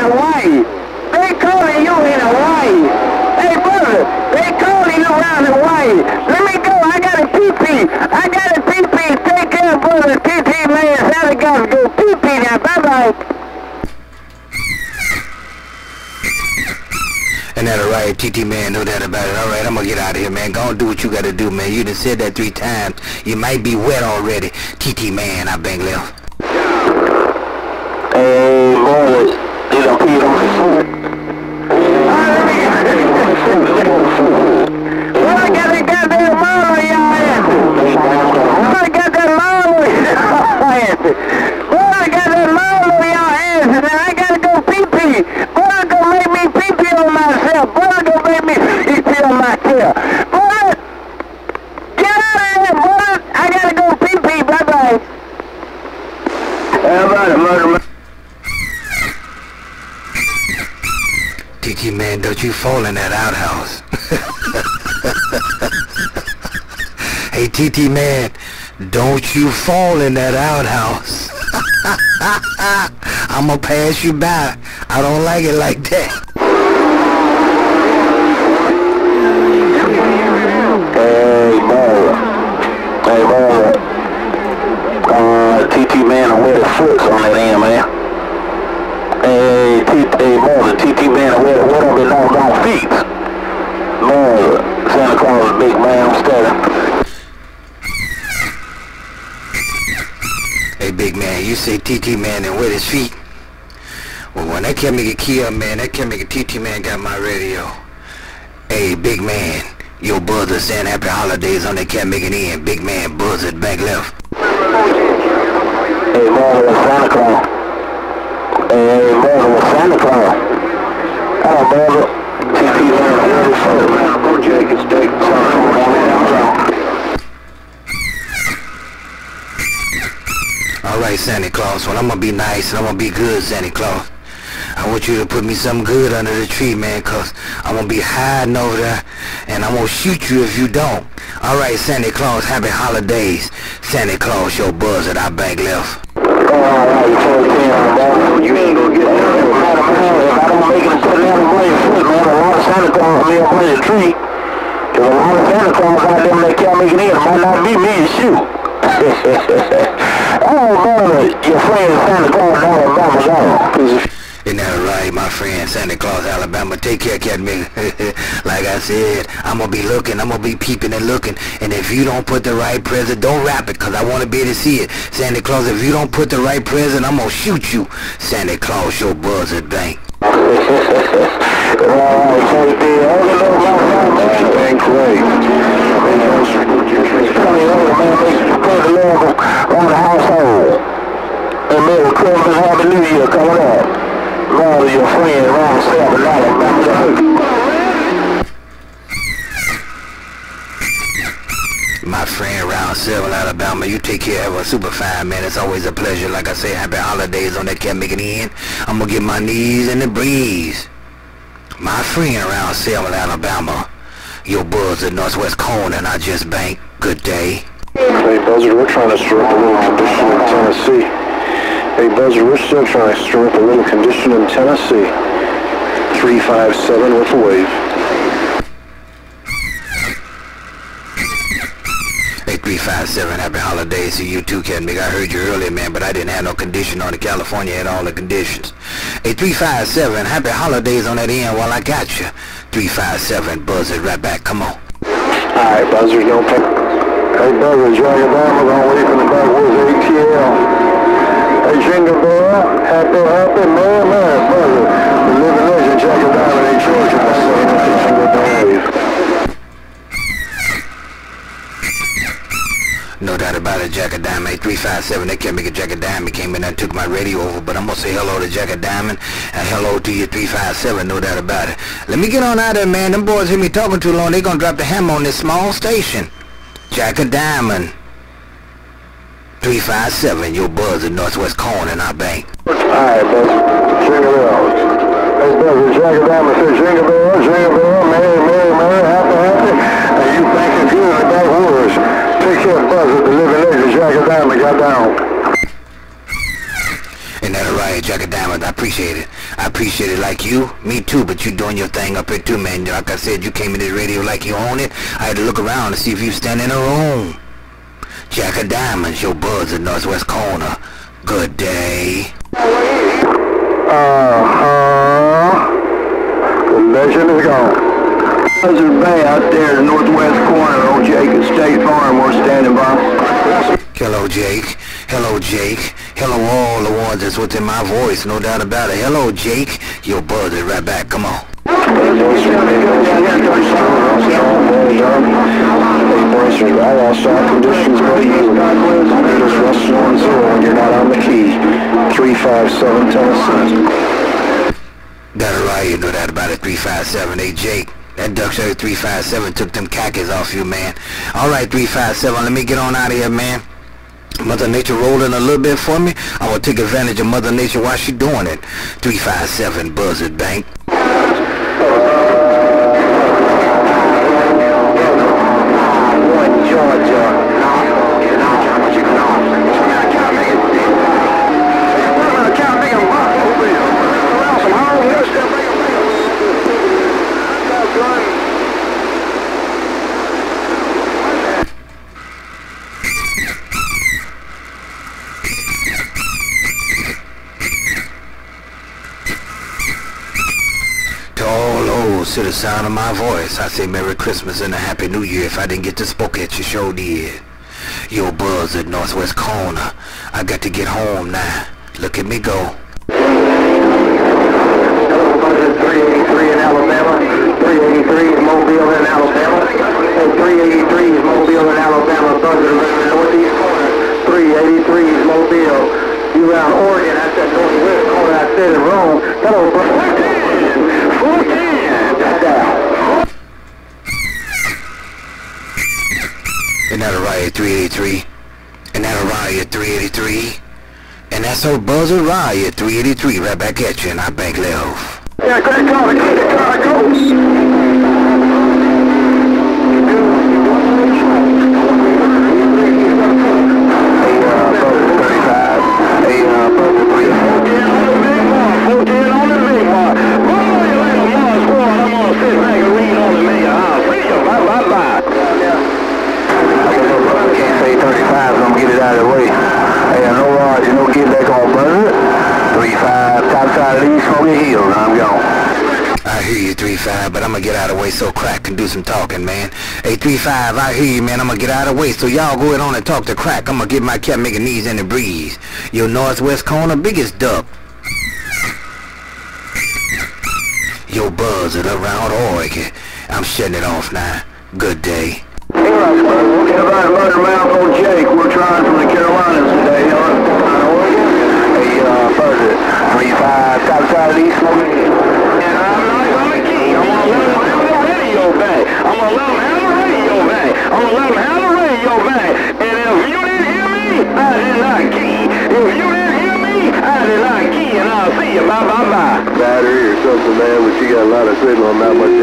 Hawaii. They calling you in Hawaii. Hey, brother, they calling you around Hawaii. Let me go. I got a PP. I got a PP. Take care, brother. TT, man. Santa Claus go PP now. Bye-bye. And that alright, TT man, know that about it. Alright, I'm gonna get out of here, man. Go and do what you gotta do, man. You done said that three times. You might be wet already. TT man, I bang left. Hey, boys. You done peed on my foot. Well, I got that goddamn mom on y'all ass. Well, I got that mom on y'all ass. Well, I got that mom on y'all ass, and I gotta go pee-pee. Boy, go make me pee-pee on myself. Boy, go make me pee-pee on myself. Boy, get out of here, boy. I gotta go pee-pee. Bye-bye. Everybody, murder, murder. TT man, don't you fall in that outhouse. hey TT man, don't you fall in that outhouse. I'ma pass you by. I don't like it like that. Hey, brother. Hey, brother. Uh, TT man, I'm with the foots on that end, man. Hey, TT, hey, brother, TT man, where, where are the long gone feet? Brother, Santa Claus, big man, I'm steady. Hey big man, you say TT man and with his feet. Well when that can't make a key up man, that can't make a TT man got my radio. Hey big man, your buzzer saying happy holidays on that cat making in. Big man buzzard back left. Hey, man, it's Santa Claus. Hey, brother, it's Santa Claus. Hello, brother. TT man, with the foots, man. I'm going to take it, steak, Alright Santa Claus, well I'm gonna be nice and I'm gonna be good Santa Claus. I want you to put me something good under the tree man cause I'm gonna be hiding over there and I'm gonna shoot you if you don't. Alright Santa Claus, happy holidays. Santa Claus, your buzz at our bank left. You ain't gonna get. If put down on your foot, man, a lot of Santa Claus will be up under the tree. Cause a lot of Santa Claus out there that can't make it in. Might not be me and shoot. Oh, your friend Santa Claus Alabama Isn't that right, my friend? Santa Claus, Alabama. Take care, cat nigga. like I said, I'm gonna be looking, I'm gonna be peeping and looking. And if you don't put the right present, don't wrap it, cause I wanna be able to see it. Santa Claus, if you don't put the right present, I'm gonna shoot you. Santa Claus, your buzzard bank. Year coming up. Lord, your friend, Ron Seven, Alabama. My 7 Alabama, you take care of a super fine man. It's always a pleasure. Like I say, happy holidays on that cat making in. I'm gonna get my knees in the breeze. My friend around 7 Alabama, your buzz at Northwest Corner and I just bank. Good day. Hey Buzzard, we're trying to stir up a little condition in Tennessee. Hey Buzzard, we're still trying to stir up a little condition in Tennessee. 357 with a wave. Hey, 357, happy holidays to you too, Mick. I heard you earlier, man, but I didn't have no condition on the California had all the conditions. Hey, 357, happy holidays on that end while I got you. 357, buzz right back, come on. Alright, Buzzard, no problem. Hey Buzzard, Johnny Obama, long way from the backwoods ATL. Hey Jingle Bell, happy, happy, merry, merry, Buzzard. 357, they can't make a Jack of Diamond, came in and took my radio over, but I'm gonna say hello to Jack of Diamond, and hello to you, 357, no doubt about it. Let me get on out of there, man, them boys hear me talking too long, they gonna drop the hammer on this small station. Jack of Diamond, 357, your buzz at Northwest Corner in our bank. Alright, Buzzard, Jingle Bells. Buzzard, Jack Obama says Jingle Bell, Jingle Bell, Jack of Diamonds, I appreciate it. I appreciate it like you, me too, but you doing your thing up here too, man. Like I said, you came in this radio like you own it. I had to look around to see if you stand in a room. Jack of Diamonds, your buzz at Northwest Corner. Good day. Uh-huh. The legend is gone. Buzzard Bay out there, the northwest corner, old Jacobs State Farm, we're standing by. Hello, Jake. Hello, Jake. Hello, all the ones that's within my voice, no doubt about it. Hello, Jake. Your buzz is right back. Come on. All outside conditions, but you just Russell on zero you're not on the key. 357 Tennessee. It right, you know that about it. 357. Hey, Jake. That Duck Shirt 357 took them khakis off you, man. Alright, 357, let me get on out of here, man. Mother Nature rolling a little bit for me. I'm going to take advantage of Mother Nature while she doing it. 357 Buzzard Bank. All those to the sound of my voice, I say Merry Christmas and a Happy New Year if I didn't get to spoke at your show did. Yo Buzz at Northwest Corner. I got to get home now. Look at me go. 383 in Alabama. 383 is Mobile in Alabama. 383 is Mobile in Alabama. Thunder northeast corner. 383 is Mobile. You around Oregon. That's that northwest corner. I said it wrong. Hello, bro. 410. 410. That's down. And that a riot 383. And that a riot 383. And that's our buzzer riot 383 right back at you and I bank left. Yeah, great call. Great call. Go. I'm gone. I hear you 3-5, but I'm gonna get out of the way so Crack can do some talking, man. Hey 35, I hear you, man. I'm gonna get out of the way so y'all go ahead on and talk to Crack. I'm gonna get my cat making knees in the breeze. Your northwest corner, biggest duck. Your buzz it around Oregon. I'm shutting it off now. Good day. Hey, Russ, bud. We'll get about murder mouth on Jake. We're trying from the Carolinas today, you buzz 3-5, top side East Smoky. And I'm not gonna key. I'm gonna let him have the radio back. I'm gonna let him have the radio back. I'm gonna let him have the radio back. And if you didn't hear me, I did not key. If you didn't hear me, I did not key. And I'll see you. Bye, bye, bye. battery or something, man, but you got a lot of signal on that much